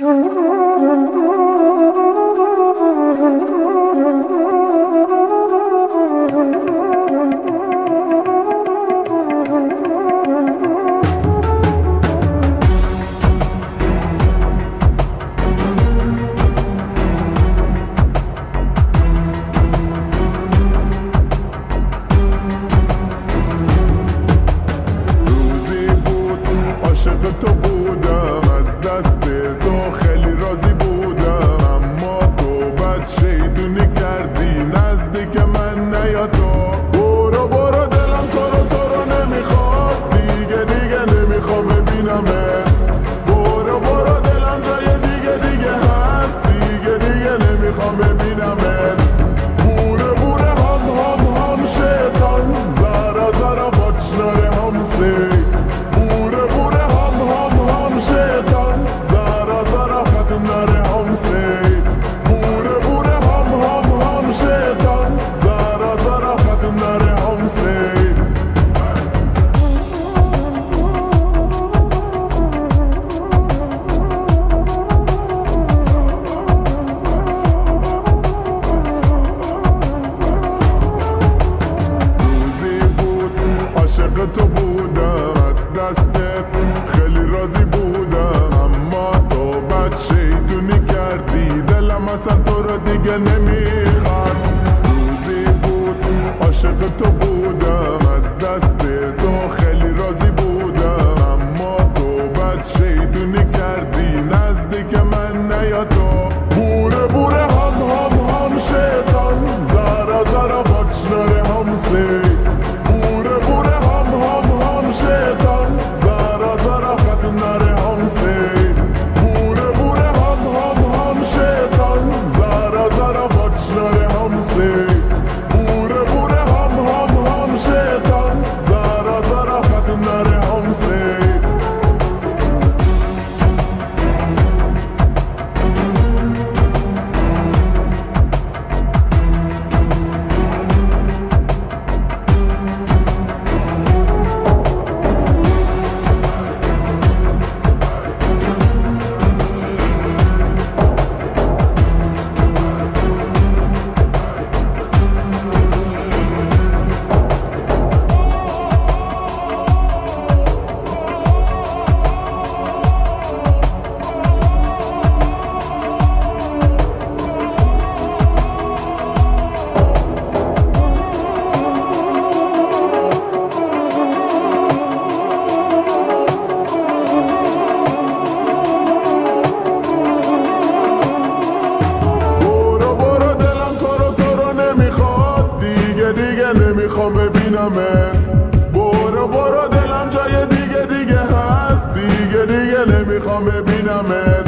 Mm-hmm. دیگه نمی‌خواد. روزی بود عاشق تو بودم از دست تو خیلی راضی بودم. اما تو بد شیدونی کردی نزدیک من نیا تو. بوره بوره هم هم هم شیطان. زارا زارا باچنار هم سیر میرمه برو برو دلم جای دیگه دیگه هست. دیگه دیگه نمی‌خوام ببینمه